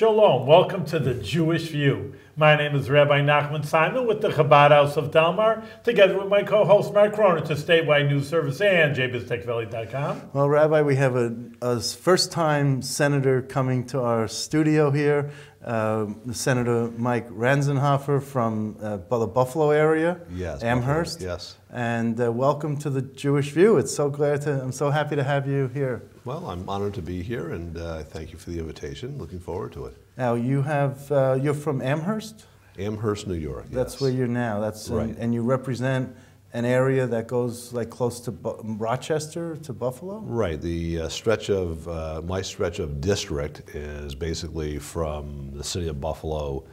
Shalom, welcome to the Jewish View. My name is Rabbi Nachman Simon with the Chabad House of Delmar, together with my co-host Mark Cronin to Statewide News Service and jbiztechvalley.com. Well, Rabbi, we have a, a first-time senator coming to our studio here, Senator Mike Ranzenhofer from uh, the Buffalo area, Yes, Amherst. Buffalo, yes. And uh, welcome to the Jewish View. It's so glad to. I'm so happy to have you here. Well, I'm honored to be here, and uh, thank you for the invitation. Looking forward to it. Now you have. Uh, you're from Amherst. Amherst, New York. That's yes. where you're now. That's and- Right. and you represent an area that goes like close to Bu- Rochester to Buffalo. Right. The uh, stretch of uh, my stretch of district is basically from the city of Buffalo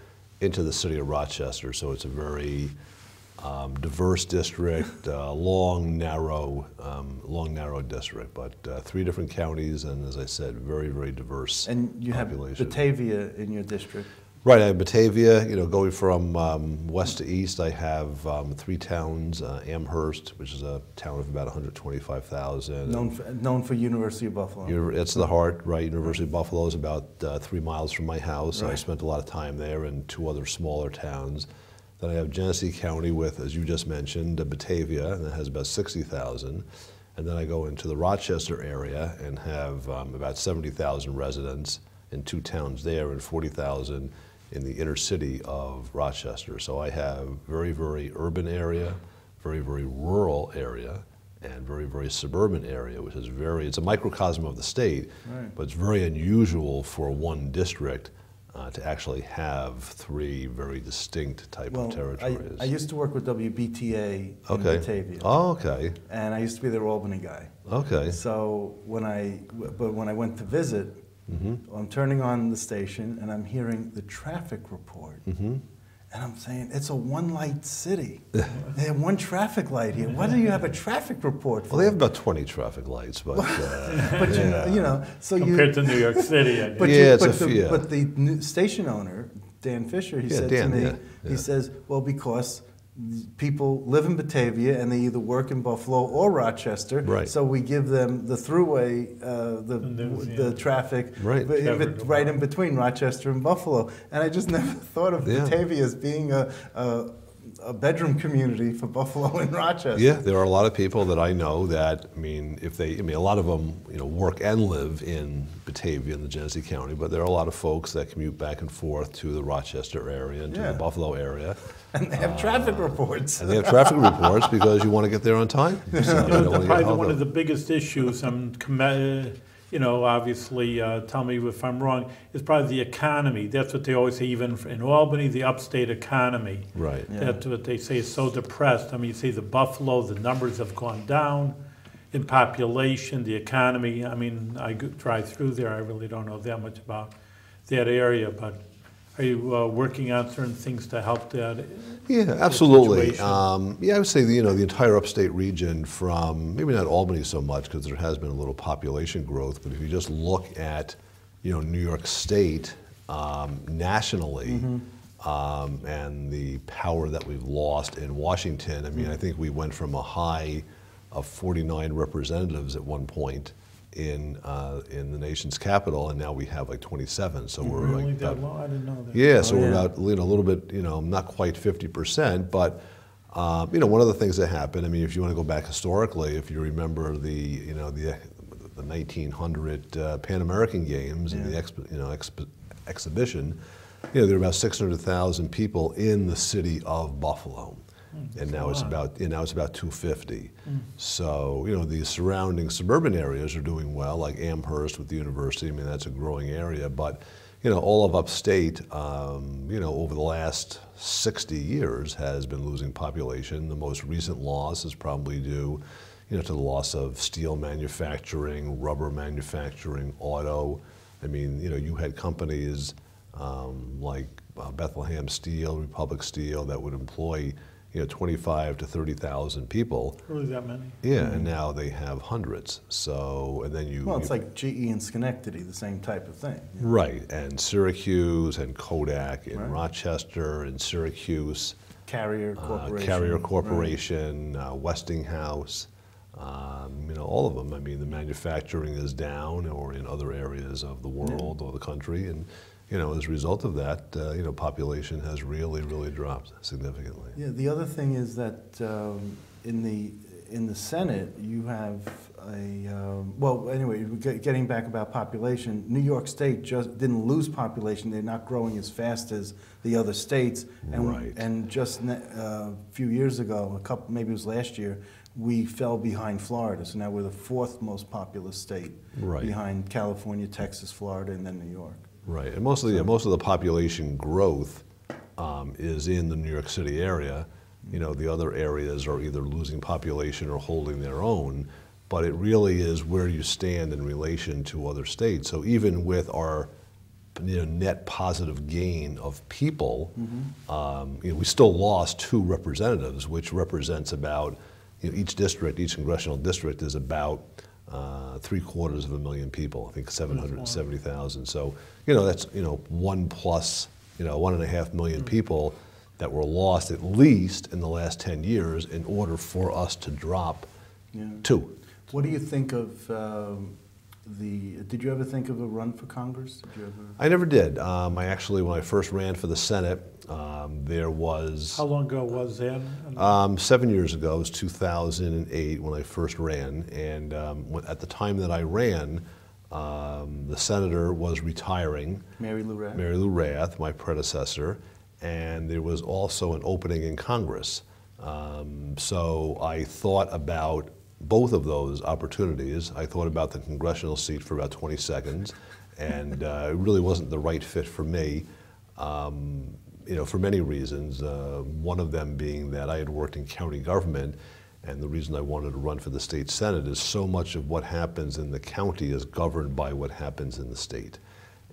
into the city of Rochester. So it's a very um, diverse district, uh, long, narrow, um, long, narrow district. But uh, three different counties, and as I said, very, very diverse And you have. Batavia in your district. Right, I have Batavia, you know, going from um, west to east, I have um, three towns, uh, Amherst, which is a town of about 125,000. Known for, known for University of Buffalo. It's the heart, right? University of Buffalo is about uh, three miles from my house. I spent a lot of time there and two other smaller towns. Then I have Genesee County with, as you just mentioned, Batavia, and that has about 60,000. And then I go into the Rochester area and have um, about 70,000 residents in two towns there and 40,000 in the inner city of Rochester. So I have very, very urban area, very, very rural area, and very, very suburban area, which is very, it's a microcosm of the state, Right. but it's very unusual for one district uh, to actually have three very distinct type Well, of I, territories. I used to work with WBTA in okay. Batavia, Oh, okay. and I used to be their Albany guy. Okay. So when I, but when I went to visit, Mm-hmm. I'm turning on the station and I'm hearing the traffic report, Mm-hmm. and I'm saying it's a one-light city. they have one traffic light here. Why do you have a traffic report for? Well, they have about 20 traffic lights, but uh, but you, yeah. know, you know, so Compared you. to New York City, I guess. But, Yeah, you, it's but, a the, fear. but the new station owner, Dan Fisher, he Yeah, said Dan, to me, yeah, he says, well, because people live in Batavia and they either work in Buffalo or Rochester, Right. so we give them the Thruway, uh, the, The news, the traffic, Right. but in Covered right in between Rochester and Buffalo. And I just never thought of Yeah. Batavia as being a, a, a bedroom community for Buffalo and Rochester. Yeah, there are a lot of people that I know that, I mean, if they, I mean, a lot of them, you know, work and live in Batavia in the Genesee County, but there are a lot of folks that commute back and forth to the Rochester area and to Yeah. the Buffalo area. And they have traffic uh, reports. And they have traffic reports because you want to get there on time. So you You know, wanna the, get probably one up. of the biggest issues, I'm, comma- you know, obviously, uh, tell me if I'm wrong, is probably the economy. That's what they always say, even in Albany, the upstate economy. Right. Yeah. That's what they say is so depressed. I mean, you see the Buffalo, the numbers have gone down in population, the economy. I mean, I drive through there, I really don't know that much about that area, but are you uh, working on certain things to help that? Yeah, absolutely. Um, yeah, I would say you know the entire upstate region, from maybe not Albany so much because there has been a little population growth, but if you just look at you know New York State um, nationally. Um, and the power that we've lost in Washington. I mean, I think we went from a high of 49 representatives at one point in uh, in the nation's capital, and now we have like 27. So we're Really like that low? I didn't know that. yeah, so Oh, we're yeah. about you know, a little bit, you know, not quite 50%, but um, you know, one of the things that happened. I mean, if you want to go back historically, if you remember the you know the the 1900 uh, Pan American Games and the exp, you know exp, exhibition, you know, there were about 600,000 people in the city of Buffalo. And now it's about and now it's about 250. So you know the surrounding suburban areas are doing well, like Amherst with the university. I mean that's a growing area, but you know all of upstate, um, you know over the last 60 years has been losing population. The most recent loss is probably due, you know, to the loss of steel manufacturing, rubber manufacturing, auto. I mean, you know, you had companies um, like uh, Bethlehem Steel, Republic Steel that would employ, you know, 25 to 30,000 people. Really that many? Yeah, and now they have hundreds. So, and then you. Well, it's you- like GE and Schenectady, the same type of thing. Right, and Syracuse and Kodak in Right. Rochester and Syracuse. Carrier uh, Corporation. Carrier right. Corporation, uh, Westinghouse, um, you know, all of them. I mean, the manufacturing is down or in other areas of the world or the country. And, you know, as a result of that, uh, you know, population has really, really dropped significantly. Yeah, the other thing is that um, in the, in the Senate, you have a, um, well, anyway, getting back about population, New York State just didn't lose population, they're not growing as fast as the other states. And- Right. And just uh, a few years ago, a couple, maybe it was last year, we fell behind Florida, so now we're the fourth most populous state. Right. Behind California, Texas, Florida, and then New York. Right, and most of the, yeah, most of the population growth um, is in the New York City area. You know, the other areas are either losing population or holding their own, but it really is where you stand in relation to other states. So even with our you know, net positive gain of people, um, you know, we still lost two representatives, which represents about, you know, each district, each congressional district is about uh, three quarters of a million people. I think 770,000. So, you know, that's you know one plus, you know, one and a half million people that were lost at least in the last 10 years in order for us to drop Yeah. two. What do you think of um, the, did you ever think of a run for Congress? Did you ever? I never did. Um, I actually, when I first ran for the Senate, um, there was How long ago was that? um, seven years ago. It was 2008 when I first ran, and um, when- at the time that I ran, um, the senator was retiring. Mary Lou Retton? Mary Lou Rath, my predecessor, and there was also an opening in Congress. Um, so I thought about both of those opportunities. I thought about the congressional seat for about 20 seconds, and uh, it really wasn't the right fit for me. Um, you know, for many reasons. Uh, one of them being that I had worked in county government, and the reason I wanted to run for the state senate is so much of what happens in the county is governed by what happens in the state.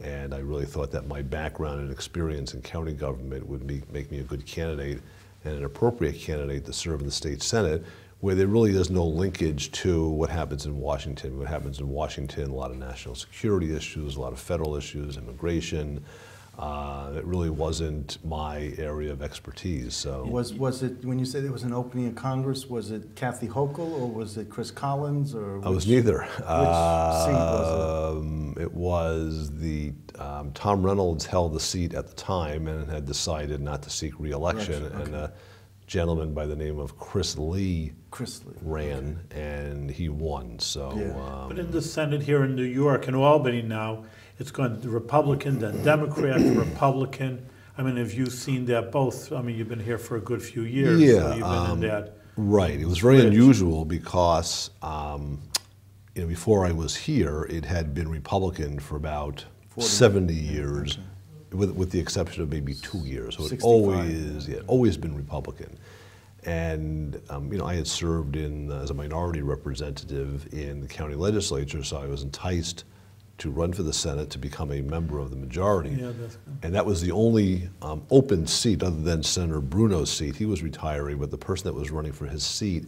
And I really thought that my background and experience in county government would make, make me a good candidate and an appropriate candidate to serve in the state senate, where there really is no linkage to what happens in Washington. What happens in Washington, a lot of national security issues, a lot of federal issues, immigration. Uh, it really wasn't my area of expertise. So Was, was it, when you say there was an opening in Congress, was it Kathy Hochul or was it Chris Collins or? I was neither. Which seat was Um, it was the um, Tom Reynolds held the seat at the time and had decided not to seek reelection, Election, and a gentleman by the name of Chris Lee? Chris Lee. ran, and he won. So. Yeah. Um, But in the Senate here in New York and Albany now, it's gone the Republican, then Democrat, the Republican. I mean, have you seen that both? I mean, you've been here for a good few years. so Yeah, You've been um, in that. Right. It was very Switch. unusual because, um, you know, before I was here, it had been Republican for about 40 70 years, with, with the exception of maybe two years. So it 65, always, yeah, always been Republican. And, um, you know, I had served in, as a minority representative in the county legislature, so I was enticed to run for the Senate to become a member of the majority. Yeah. And that was the only um, open seat other than Senator Bruno's seat. He was retiring, but the person that was running for his seat,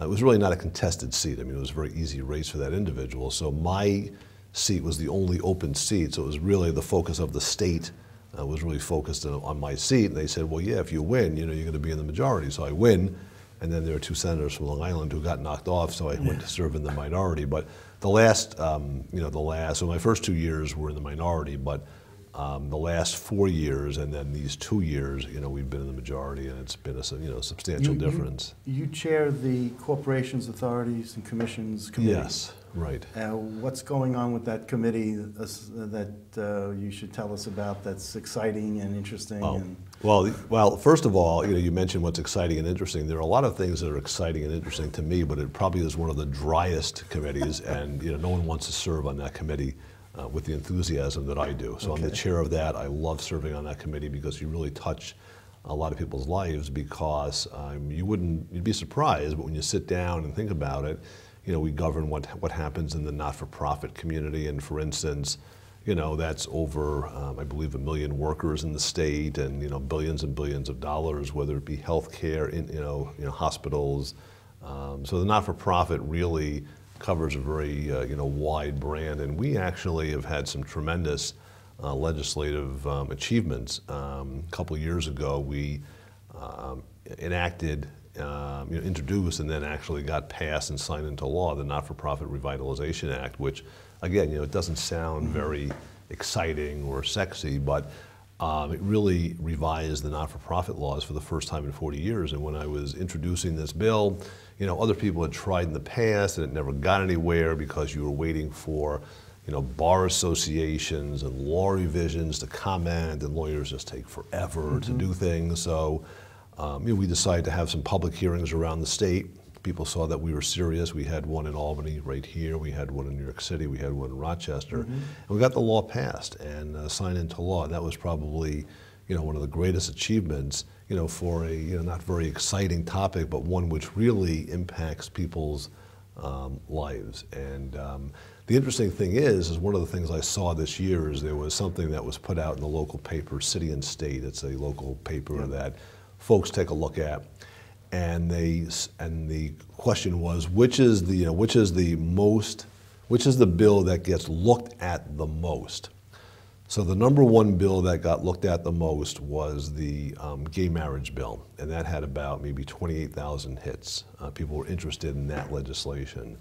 uh, it was really not a contested seat. I mean, it was a very easy race for that individual. So my seat was the only open seat. So it was really the focus of the state uh, was really focused on, my seat. And they said, well, yeah, if you win, you know, you're going to be in the majority. So I win. And then there were two senators from Long Island who got knocked off, so I went to serve in the minority. But the last, um, you know, the last, so my first two years were in the minority, but um, the last four years and then these two years, you know, we've been in the majority, and it's been a you know substantial You- you- difference. You chair the corporations, authorities, and commissions committee. Yes, right. Uh, What's going on with that committee uh, that uh, you should tell us about that's exciting and interesting? Oh, and- well, well, first of all, you know, you mentioned what's exciting and interesting. There are a lot of things that are exciting and interesting to me, but it probably is one of the driest committees, and you know, no one wants to serve on that committee uh, with the enthusiasm that I do. So I'm the chair of that. I love serving on that committee because you really touch a lot of people's lives. Because um, you wouldn't, you'd be surprised, but when you sit down and think about it, you know, we govern what what happens in the not-for-profit community, and for instance. You know, that's over, um, I believe, a million workers in the state, and you know, billions and billions of dollars, whether it be healthcare, in you know, you know, hospitals. Um, so the not-for-profit really covers a very uh, you know wide brand, and we actually have had some tremendous uh, legislative um, achievements. Um, a couple years ago, we um, enacted, um, you know, introduced, and then actually got passed and signed into law the Not-for-Profit Revitalization Act, which, again, you know, it doesn't sound very exciting or sexy, but um, it really revised the not-for-profit laws for the first time in 40 years. And when I was introducing this bill, you know, other people had tried in the past and it never got anywhere because you were waiting for, you know, bar associations and law revisions to comment, and lawyers just take forever to do things. So, um, you know, we decided to have some public hearings around the state. People saw that we were serious. We had one in Albany right here. We had one in New York City. We had one in Rochester. And we got the law passed and uh, signed into law. And that was probably, you know, one of the greatest achievements, you know, for a, you know, not very exciting topic, but one which really impacts people's um, lives. And um, the interesting thing is, is one of the things I saw this year is there was something that was put out in the local paper, City and State. It's a local paper that folks take a look at, and they and the question was, which is the you know, which is the most, which is the bill that gets looked at the most. So the number one bill that got looked at the most was the um, gay marriage bill, and that had about maybe 28,000 hits. Uh, people were interested in that legislation.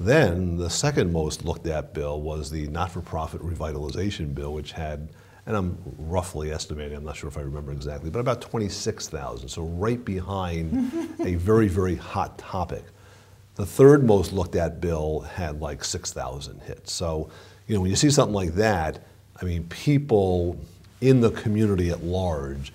Then the second most looked at bill was the not-for-profit revitalization bill, which had, and I'm roughly estimating, I'm not sure if I remember exactly, but about 26,000. So right behind a very, very hot topic. The third most looked at bill had like 6,000 hits. So, you know, when you see something like that, I mean, people in the community at large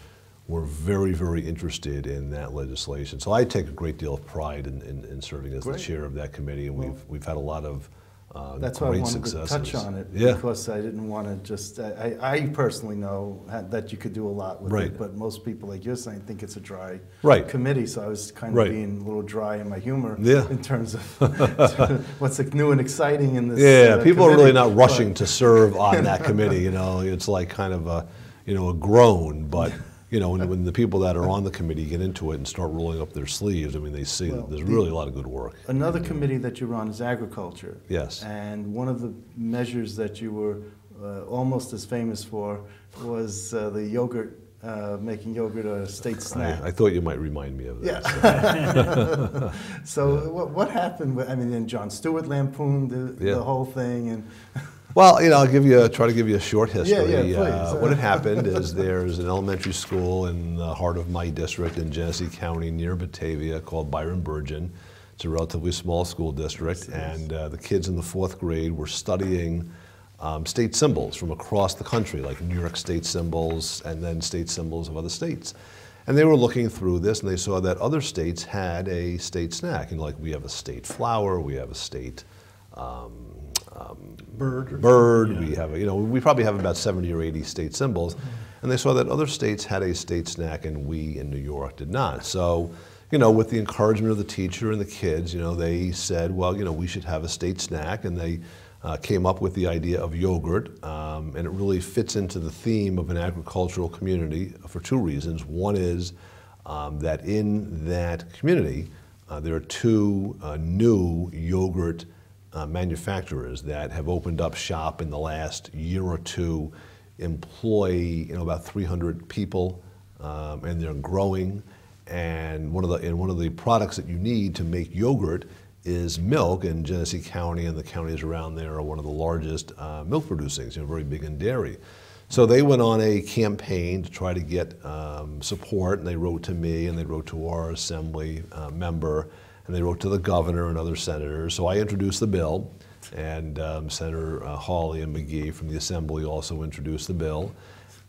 were very, very interested in that legislation. So I take a great deal of pride in, in, in serving as Great. the chair of that committee, and we've, we've had a lot of uh, That's why I wanted successes. to touch on it, Yeah. because I didn't want to just, I, I personally know that you could do a lot with Right. it, but most people, like you're saying, think it's a dry Right. committee, so I was kind of Right. being a little dry in my humor Yeah. in terms of what's new and exciting in this Yeah, uh, people are really not rushing but- to serve on that committee, you know, it's like kind of a, you know, a groan, but, you know, when, when the people that are on the committee get into it and start rolling up their sleeves, I mean, they see Well, that there's the- really a lot of good work. Another committee that you're on is agriculture. Yes. And one of the measures that you were uh, almost as famous for was uh, the yogurt, uh, making yogurt a state snack. I, I thought you might remind me of that. Yeah. so what, what happened? with- I mean, and Jon Stewart lampooned the, Yeah. the whole thing, and Well, you know, I'll give you a, try to give you a short history. Yeah, yeah, Uh, what had happened is there's an elementary school in the heart of my district in Genesee County near Batavia called Byron Bergen. It's a relatively small school district, and uh, the kids in the fourth grade were studying um, state symbols from across the country, like New York state symbols and then state symbols of other states. And they were looking through this, and they saw that other states had a state snack. You know, like we have a state flower, we have a state um, um, Bird bird. something, We have, you know, we probably have about 70 or 80 state symbols, and they saw that other states had a state snack, and we in New York did not. So, you know, with the encouragement of the teacher and the kids, you know, they said, well, you know, we should have a state snack, and they uh, came up with the idea of yogurt, um, and it really fits into the theme of an agricultural community for two reasons. One is um, that in that community, uh, there are two uh, new yogurt uh, manufacturers that have opened up shop in the last year or two, employ you know about 300 people, um, and they're growing. And one of the and one of the products that you need to make yogurt is milk. And Genesee County and the counties around there are one of the largest uh, milk producing. You know, very big in dairy. So they went on a campaign to try to get um, support, and they wrote to me, and they wrote to our assembly uh, member, and they wrote to the governor and other senators. So I introduced the bill, and um, Senator uh, Hawley and McGee from the assembly also introduced the bill.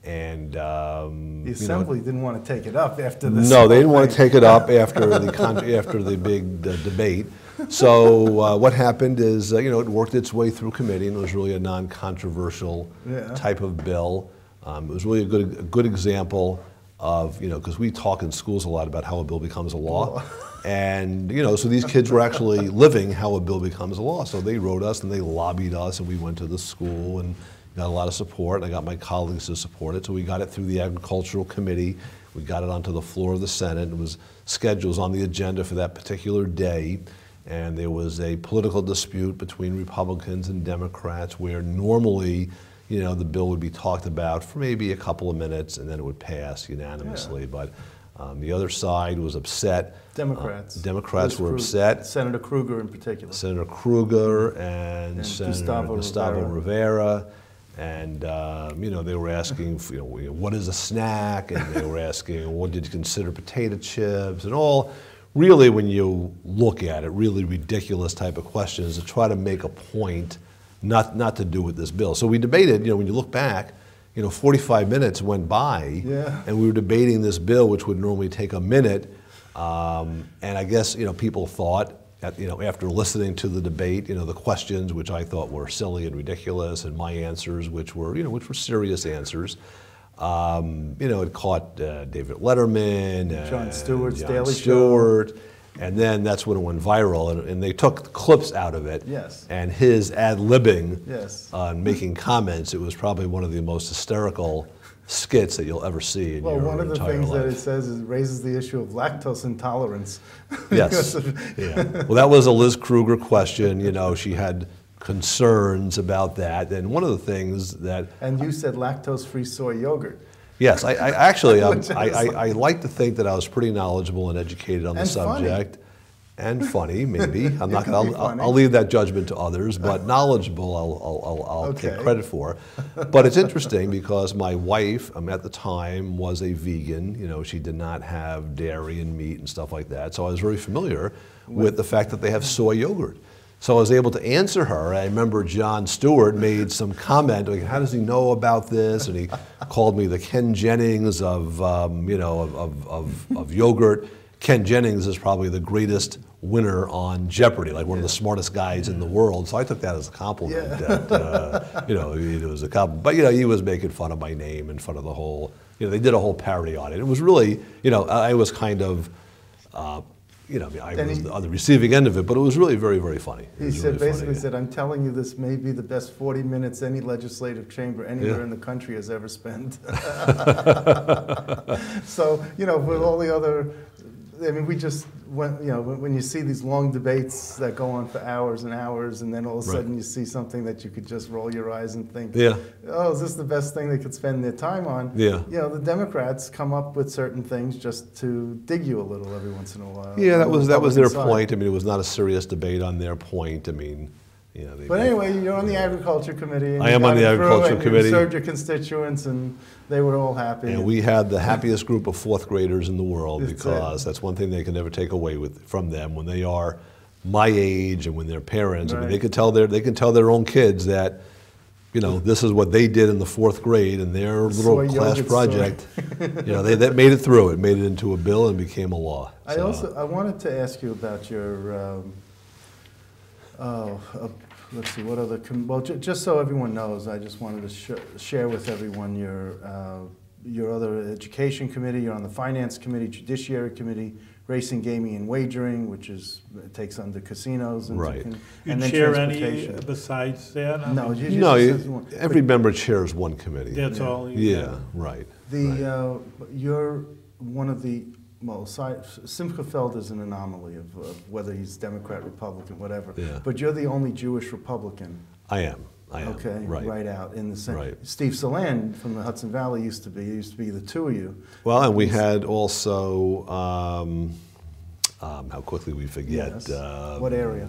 And um, the you know, assembly didn't want to take it up after this. no, they didn't want to take it up after the con- after the big uh, debate. So uh, what happened is, uh, you know, it worked its way through committee, and it was really a non-controversial Yeah. type of bill. Um, it was really a good a good example of, you know, because we talk in schools a lot about how a bill becomes a law. And, you know, so these kids were actually living how a bill becomes a law. So they wrote us and they lobbied us, and we went to the school and got a lot of support. And I got my colleagues to support it. So we got it through the Agricultural Committee. We got it onto the floor of the Senate. It was scheduled on the agenda for that particular day. And there was a political dispute between Republicans and Democrats where normally, you know, the bill would be talked about for maybe a couple of minutes and then it would pass unanimously. But um, the other side was upset. Democrats. Uh, Democrats were Krug- upset. Senator Kruger in particular. Senator Kruger and, And Senator Gustavo Gustavo, Rivera. Rivera. and um, you know they were asking, you know, what is a snack, and they were asking, what did you consider potato chips, and all. Really, when you look at it, really ridiculous type of questions to try to make a point, not not to do with this bill. So we debated. You know, when you look back, you know, 45 minutes went by, Yeah. and we were debating this bill, which would normally take a minute. Um, and I guess you know people thought, at, you know, after listening to the debate, you know, the questions which I thought were silly and ridiculous, and my answers, which were you know, which were serious answers. Um, you know, it caught uh, David Letterman, Jon and Stewart's Jon Daily Show. And then that's when it went viral, and, and they took clips out of it. Yes. And his ad libbing Yes. on making comments, it was probably one of the most hysterical skits that you'll ever see in Well, your one of the things life. that it says is it raises the issue of lactose intolerance. Yes. Yeah. Well, that was a Liz Kruger question. You know, she had concerns about that. And one of the things that, And you said lactose-free soy yogurt. Yes, I, I actually, um, I, I, like- I like to think that I was pretty knowledgeable and educated on the And funny. subject. And funny, maybe. I'm not could gonna. be I'll, funny. I'll leave that judgment to others, but knowledgeable, I'll, I'll, I'll, I'll take credit for. But it's interesting because my wife, um, at the time, was a vegan. You know, she did not have dairy and meat and stuff like that. So I was very familiar with the fact that they have soy yogurt. So I was able to answer her. I remember Jon Stewart made some comment, like, "How does he know about this?" And he called me the Ken Jennings of, um, you know, of, of, of, of yogurt. Ken Jennings is probably the greatest winner on Jeopardy, like one of the smartest guys in the world. So I took that as a compliment. Yeah. That, uh, you know, it was a compliment. But you know, he was making fun of my name in front of the whole. You know, they did a whole parody on it. It was really, you know, I was kind of. Uh, you know, I, mean, I And was he- on the receiving end of it, but it was really very, very funny. It He said, really basically funny. said, I'm telling you, this may be the best 40 minutes any legislative chamber anywhere Yeah. in the country has ever spent. so, you know, with all the other, I mean, we just went, you know, when, when you see these long debates that go on for hours and hours, and then all of a Right. sudden you see something that you could just roll your eyes and think, Yeah. oh, is this the best thing they could spend their time on? Yeah. You know, the Democrats come up with certain things just to dig you a little every once in a while. Yeah, that was that was their side. point. I mean, it was not a serious debate on their point. I mean, you know. But anyway, you're on the agriculture committee. And I am on the agriculture committee. You served your constituents, and they were all happy. And we had the happiest group of fourth graders in the world That's it. because that's one thing they can never take away with from them when they are my age and when they're parents. I mean, they Right. can tell their they can tell their own kids that. You know, this is what they did in the fourth grade in their little class project. you know, they that made it through. It made it into a bill and became a law. I So- also I wanted to ask you about your. Um, oh, uh, let's see. What other? Com- well, ju- just so everyone knows, I just wanted to sh- share with everyone your uh, your other education committee. You're on the finance committee, judiciary committee, racing, gaming, and wagering, which is it takes under casinos and Right. and, You then chair any transportation. besides that? I No, mean, you just no, says you- one. every member chairs one committee. That's Yeah. all? you Yeah, got? right. The, right. uh, you're one of the, well, Simcha Feld is an anomaly of, of whether he's Democrat, Republican, whatever. Yeah. But you're the only Jewish Republican, I am. I am. okay, Right. right out in the Senate. Right. Steve Saland from the Hudson Valley used to be, used to be the two of you. Well, and we had also, um, um, how quickly we forget. Yes. um, What area?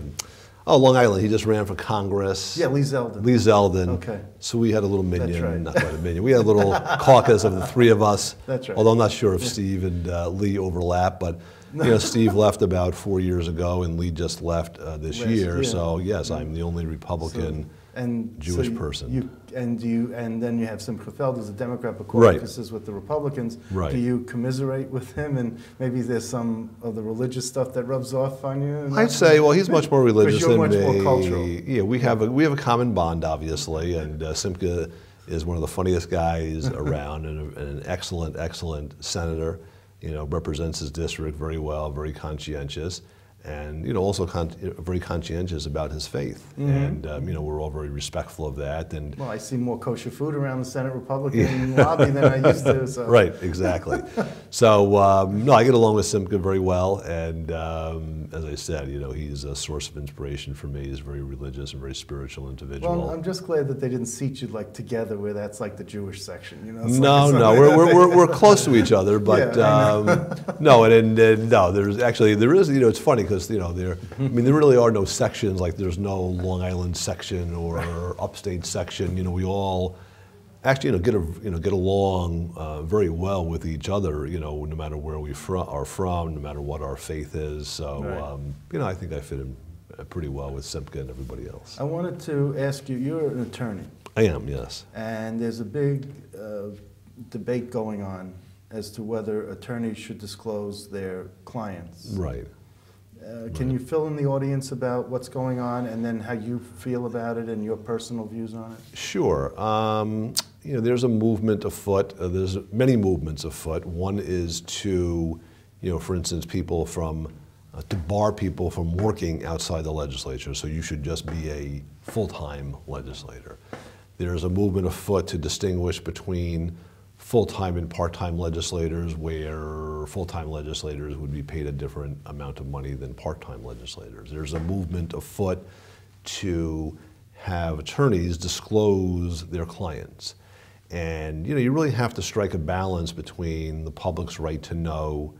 Oh, Long Island. He just ran for Congress. Yeah, Lee Zeldin. Lee Zeldin. Okay. So we had a little minyan, right. not quite a minyan. We had a little caucus of the three of us. That's right. Although I'm not sure if Steve and uh, Lee overlap, but you know, Steve left about four years ago, and Lee just left uh, this Last year. year. So yes, I'm the only Republican. And so Jewish you- person. You, and you, and then you have Simcha Feld as a Democrat, but Right. caucuses with the Republicans. Right. Do you commiserate with him, and maybe there's some of the religious stuff that rubs off on you? I'd say, well, he's much more religious than much me. more cultural. Yeah, we have a we have a common bond, obviously, and uh, Simcha is one of the funniest guys around, and, a, and an excellent, excellent senator. You know, represents his district very well, very conscientious, and you know, also con- very conscientious about his faith. Mm-hmm. And um, you know, we're all very respectful of that. And Well, I see more kosher food around the Senate Republican lobby than I used to. So. Right, exactly. so um, no, I get along with Simcha very well, and um, as I said, you know, he's a source of inspiration for me. He's a very religious and very spiritual individual. Well, I'm just glad that they didn't seat you like together, where that's like the Jewish section. You know? It's no, like- no, we're, we're, we're, we're close to each other, but Yeah, um, no, and, and, and no, there's actually there is you know it's funny because because you know there. I mean, there really are no sections. Like there's no Long Island section or Upstate section. You know, we all actually you know get a, you know get along uh, very well with each other. You know, no matter where we fro- are from, no matter what our faith is. So Right. um, you know, I think I fit in uh, pretty well with Simcha and everybody else. I wanted to ask you, you're an attorney, I am, yes. and there's a big uh, debate going on as to whether attorneys should disclose their clients. Right. Uh, Can you fill in the audience about what's going on and then how you feel about it and your personal views on it? Sure. Um, you know, there's a movement afoot. Uh, there's many movements afoot. One is to, you know, for instance, people from uh, to bar people from working outside the legislature. So you should just be a full-time legislator. There's a movement afoot to distinguish between full-time and part-time legislators, where full-time legislators would be paid a different amount of money than part-time legislators. There's a movement afoot to have attorneys disclose their clients. And you know, you really have to strike a balance between the public's right to know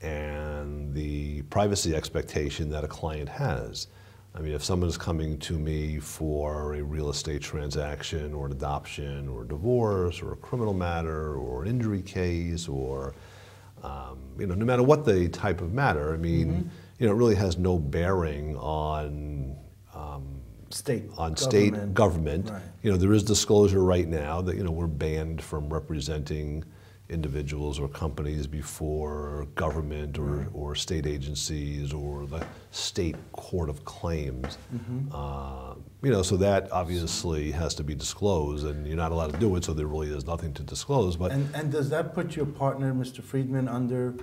and the privacy expectation that a client has. I mean, if someone's coming to me for a real estate transaction or an adoption or a divorce or a criminal matter or an injury case or, um, you know, no matter what the type of matter, I mean, you know, it really has no bearing on um, State on state government. government. Right. You know, there is disclosure right now that, you know, we're banned from representing individuals or companies before government or, or state agencies or the state court of claims. Mm-hmm. Uh, you know, so that obviously has to be disclosed and you're not allowed to do it, so there really is nothing to disclose. But And, and does that put your partner, Mr. Friedman, under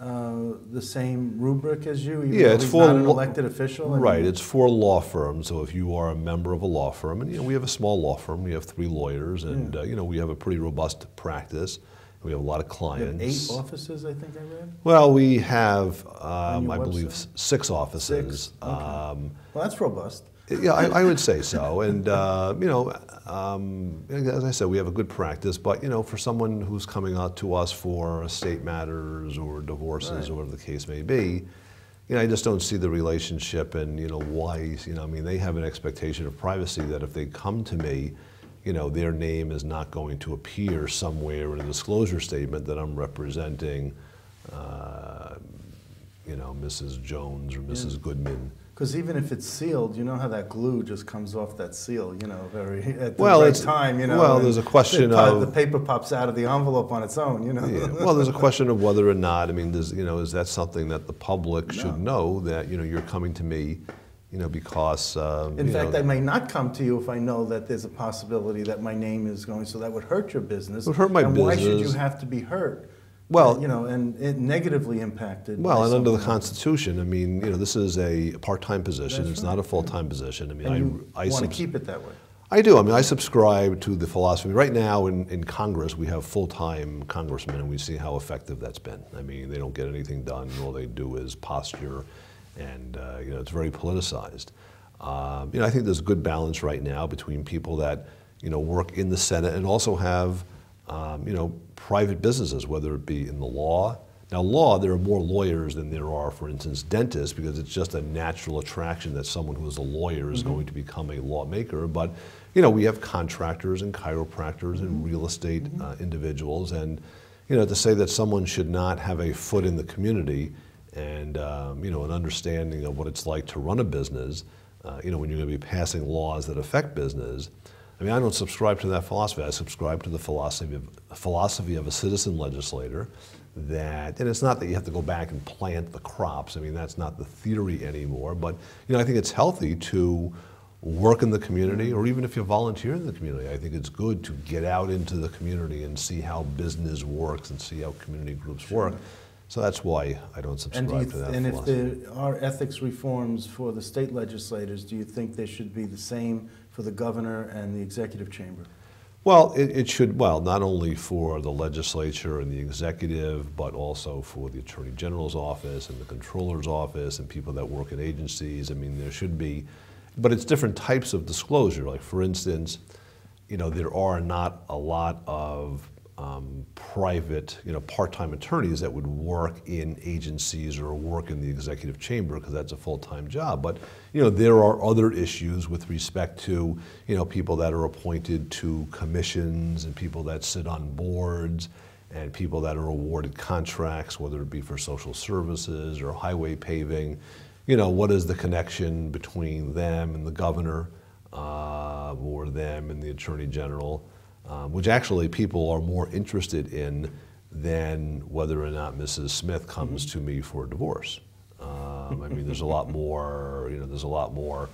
uh, the same rubric as you? even Yeah, it's for an lo- elected official? and- Right, it's for law firms. So if you are a member of a law firm, and you know, we have a small law firm, we have three lawyers, and uh, you know we have a pretty robust practice. We have a lot of clients. eight offices, I think I read? Well, we have, um, I believe, website? six offices. Six, okay. Um, Well, that's robust. yeah, I, I would say so. And, uh, you know, um, as I said, we have a good practice, but, you know, for someone who's coming out to us for estate matters or divorces Right. or whatever the case may be, you know, I just don't see the relationship and, you know, why, you know, I mean, they have an expectation of privacy that if they come to me, you know, their name is not going to appear somewhere in a disclosure statement that I'm representing, uh, you know, Mrs. Jones or Mrs. Goodman. Because even if it's sealed, you know how that glue just comes off that seal, you know, very at the Well, right it's- time, you know. well, there's a question of- the paper pops out of the envelope on its own, you know. Yeah. Well, there's a question of whether or not. I mean, does you know, is that something that the public should know that you know you're coming to me, you know, because um, In fact, know, I may not come to you if I know that there's a possibility that my name is going, so that would hurt your business. Would hurt my and why should you have to be hurt? Well- you know, and it negatively impacted. Well, and under the. Constitution, I mean, you know, this is a part-time position. That's it's right, not a full-time position. I mean, And I, I want to keep it that way. I do. I mean, I subscribe to the philosophy. Right now in, in Congress, we have full-time congressmen, and we see how effective that's been. I mean, they don't get anything done. All they do is posture, and uh, you know, it's very politicized. Um, you know, I think there's a good balance right now between people that you know work in the Senate and also have um, you know private businesses, whether it be in the law. Now, law, there are more lawyers than there are, for instance, dentists, because it's just a natural attraction that someone who is a lawyer is going to become a lawmaker. But, you know, we have contractors and chiropractors and real estate uh, individuals. And, you know, to say that someone should not have a foot in the community and, um, you know, an understanding of what it's like to run a business, uh, you know, when you're going to be passing laws that affect business, I mean, I don't subscribe to that philosophy. I subscribe to the philosophy of, philosophy of a citizen legislator that, and it's not that you have to go back and plant the crops. I mean, that's not the theory anymore. But, you know, I think it's healthy to work in the community, or even if you volunteer in the community, I think it's good to get out into the community and see how business works and see how community groups work. So that's why I don't And, do subscribe you to th- that and if there are ethics reforms for the state legislators, do you think they should be the same for the governor and the executive chamber? Well, it, it should, well, not only for the legislature and the executive, but also for the Attorney General's office and the Controller's office and people that work in agencies. I mean, there should be, but it's different types of disclosure. Like, for instance, you know, there are not a lot of um, private, you know, part-time attorneys that would work in agencies or work in the executive chamber because that's a full-time job. But you know, there are other issues with respect to you know people that are appointed to commissions and people that sit on boards and people that are awarded contracts, whether it be for social services or highway paving. You know, what is the connection between them and the governor, uh, or them and the attorney general? Um, which actually people are more interested in than whether or not Mrs. Smith comes to me for a divorce. Um, I mean, there's a lot more, you know, there's a lot more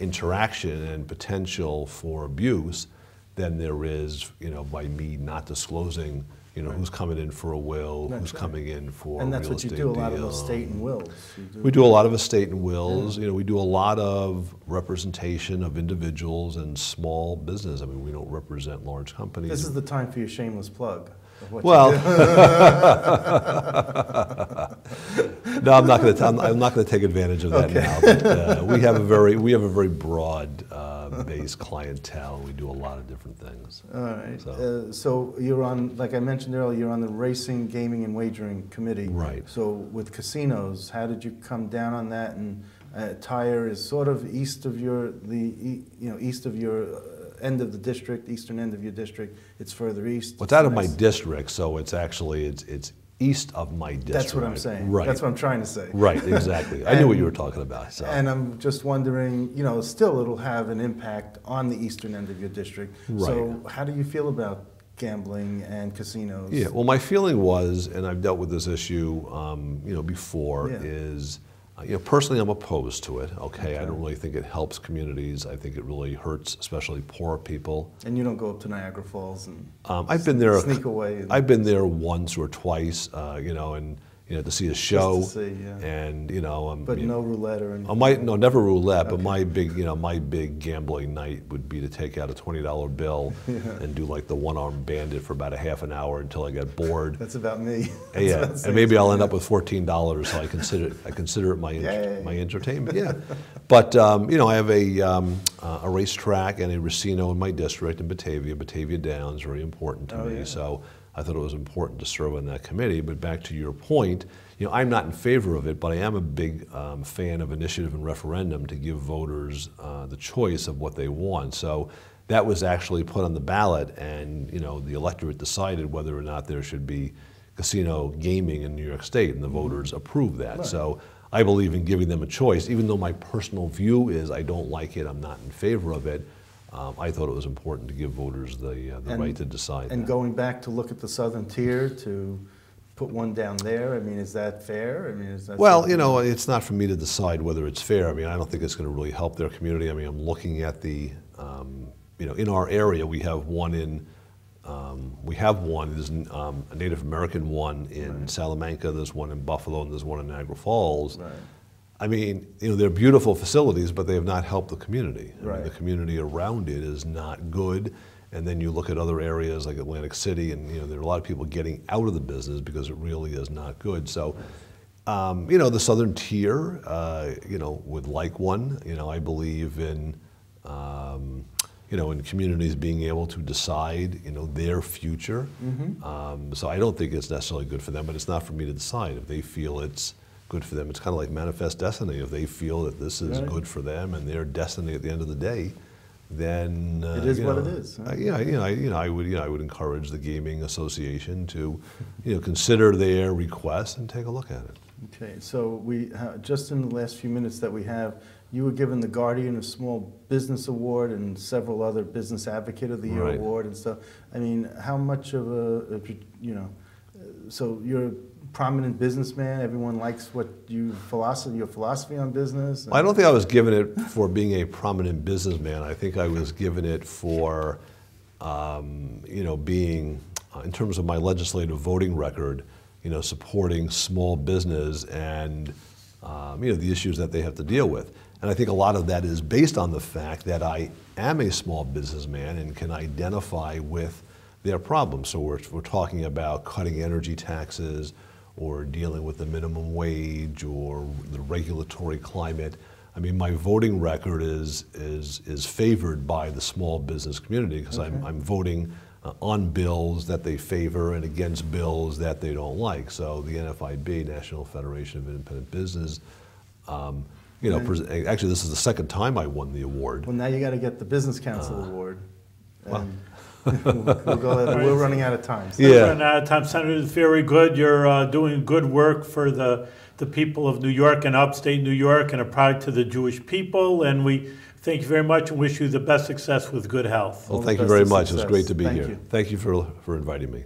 interaction and potential for abuse than there is, you know, by me not disclosing, you know, who's coming in for a will, That's who's right. coming in for And a that's what you do, a lot of estate and wills. Do- We do a lot of estate and wills. You know, we do a lot of representation of individuals and small business. I mean, we don't represent large companies. This is the time for your shameless plug. of what you well. no, I'm not going to. I'm, I'm not going to take advantage of that Okay. now. But, uh, we have a very we have a very broad uh, based clientele. We do a lot of different things. All right. So- Uh, So you're on, like I mentioned earlier, you're on the Racing, Gaming, and Wagering Committee. Right. So with casinos, how did you come down on that? And uh, Tyre is sort of east of your, the, you know, east of your uh, end of the district, eastern end of your district. It's further east. Well, it's out of my district, so it's actually it's it's east of my district. That's what I'm saying. Right. That's what I'm trying to say. right. Exactly. I knew what you were talking about. So. And I'm just wondering, you know, still it'll have an impact on the eastern end of your district. Right. So how do you feel about gambling and casinos? Yeah, well, my feeling was, and I've dealt with this issue, um, you know, before, Yeah. is, you know, personally, I'm opposed to it. Okay, I don't really think it helps communities. I think it really hurts, especially poor people. And you don't go up to Niagara Falls and Um, I've been there. sneak away. I've been there once or twice, uh, you know, and you know, to see a show, see, yeah. and you know, um, but you no roulette or anything. I might no never roulette, but my big you know my big gambling night would be to take out a twenty dollar bill Yeah. and do like the one armed bandit for about a half an hour until I get bored. That's about me. Yeah, That's yeah. about and maybe I'll end up with fourteen dollars. So I consider it, I consider it my Yay. my entertainment. Yeah, but um, you know I have a um, uh, a racetrack and a casino in my district in Batavia. Batavia Downs very important to Oh, me. yeah. So I thought it was important to serve on that committee. But back to your point, you know I'm not in favor of it, but I am a big um, fan of initiative and referendum to give voters uh, the choice of what they want. So. That was actually put on the ballot, and you know the electorate decided whether or not there should be casino gaming in New York State, and the voters approved that. Mm-hmm. Right. So I believe in giving them a choice, even though my personal view is I don't like it, I'm not in favor of it. Um, I thought it was important to give voters the, uh, the And- right to decide. And that. going back to look at the southern tier to put one down there, I mean, is that fair? I mean, is that Well, you know, it's not for me to decide whether it's fair. I mean, I don't think it's going to really help their community. I mean, I'm looking at the, um, you know, in our area, we have one in, um, we have one, there's um, a Native American one in Right. Salamanca, there's one in Buffalo, and there's one in Niagara Falls. Right. I mean, you know, they're beautiful facilities, but they have not helped the community. I mean, the community around it is not good. And then you look at other areas like Atlantic City, and you know, there are a lot of people getting out of the business because it really is not good. So, um, you know, the Southern Tier, uh, you know, would like one. You know, I believe in, um, you know, in communities being able to decide, you know, their future. Mm-hmm. Um, so I don't think it's necessarily good for them, but it's not for me to decide. If they feel it's good for them, it's kind of like manifest destiny. If they feel that this is Right. good for them and their destiny at the end of the day, then uh, It is what know, it is, huh? I- yeah, you know, I, you know, I would, you know, I would encourage the gaming association to, you know, consider their request and take a look at it. Okay, so we, uh, just in the last few minutes that we have, you were given the Guardian of Small Business Award and several other Business Advocate of the Year Right. Award and stuff. I mean, how much of a, you know, so you're prominent businessman, everyone likes what you, philosophy, your philosophy on business? I don't think I was given it for being a prominent businessman. I think I was given it for, um, you know, being, uh, in terms of my legislative voting record, you know, supporting small business and, um, you know, the issues that they have to deal with. And I think a lot of that is based on the fact that I am a small businessman and can identify with their problems. So we're, we're talking about cutting energy taxes or dealing with the minimum wage or the regulatory climate. I mean, my voting record is, is, is favored by the small business community because I'm, I'm voting uh, on bills that they favor and against bills that they don't like. So the NFIB, National Federation of Independent Business, um, you know, pres- actually, this is the second time I won the award. Well, now you got to get the Business Council Uh, Award. And we'll go, we're running out of time. so- Yeah. We're running out of time. Senator, it's very good. You're uh, doing good work for the, the people of New York and upstate New York and a pride to the Jewish people. And we thank you very much and wish you the best success with good health. Well, All thank you very much. It was great to be Thank here. you. Thank you for, for inviting me.